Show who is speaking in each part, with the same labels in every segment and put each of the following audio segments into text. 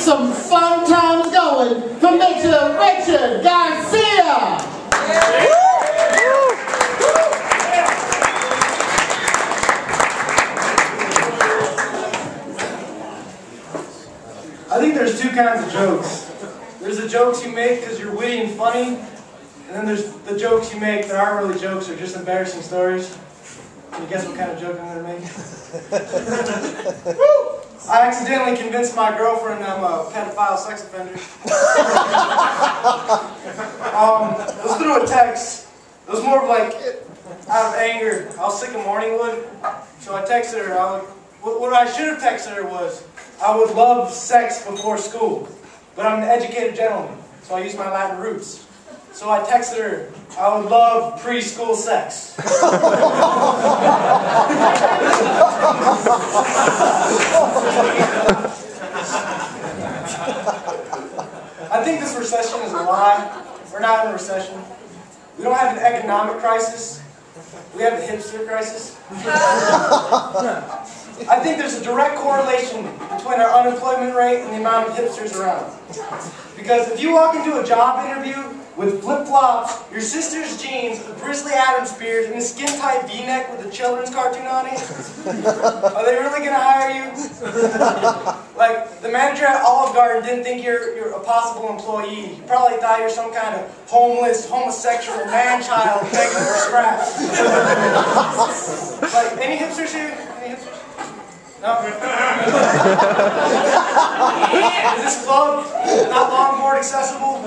Speaker 1: some fun times going from Mr. Richard Garcia.
Speaker 2: I think there's two kinds of jokes. There's the jokes you make because you're witty and funny, and then there's the jokes you make that aren't really jokes, they're just embarrassing stories. Can you guess what kind of joke I'm going to make? I accidentally convinced my girlfriend I'm a pedophile sex offender. um, it was through a text. It was more of like out of anger. I was sick of Morningwood, so I texted her. I would, what, what I should have texted her was, I would love sex before school, but I'm an educated gentleman, so I use my Latin roots. So I texted her, I would love preschool sex. think this recession is a lie. We're not in a recession. We don't have an economic crisis. We have a hipster crisis. I think there's a direct correlation between our unemployment rate and the amount of hipsters around. Because if you walk into a job interview with flip-flops, your sister's jeans, a Grizzly Adams beard, and a skin-tight V-neck with a children's cartoon on it, are they really going to hire you? like, the manager at Olive Garden didn't think you're, you're a possible employee. He probably thought you're some kind of homeless, homosexual man-child begging for scraps. like, any hipsters here? Any hipsters? No? Is this club not longboard accessible?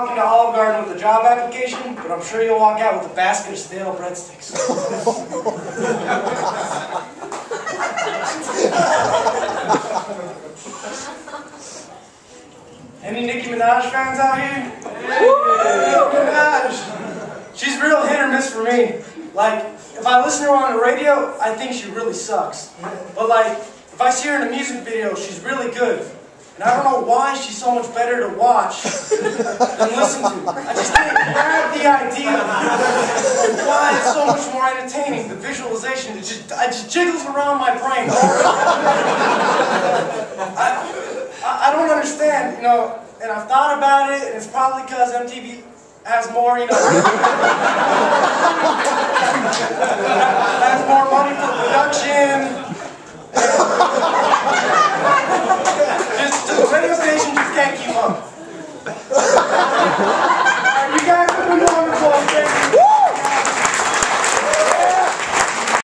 Speaker 2: Walk into Olive Garden with a job application, but I'm sure you'll walk out with a basket of stale breadsticks. Any Nicki Minaj fans out here? Nicki Minaj. She's real hit or miss for me. Like, if I listen to her on the radio, I think she really sucks. But like, if I see her in a music video, she's really good. And I don't know why she's so much better to watch than listen to. I just can't grab the idea of why it's so much more entertaining. The visualization, it just, it just jiggles around my brain. I, I don't understand, you know, and I've thought about it, and it's probably because MTV has more, you know,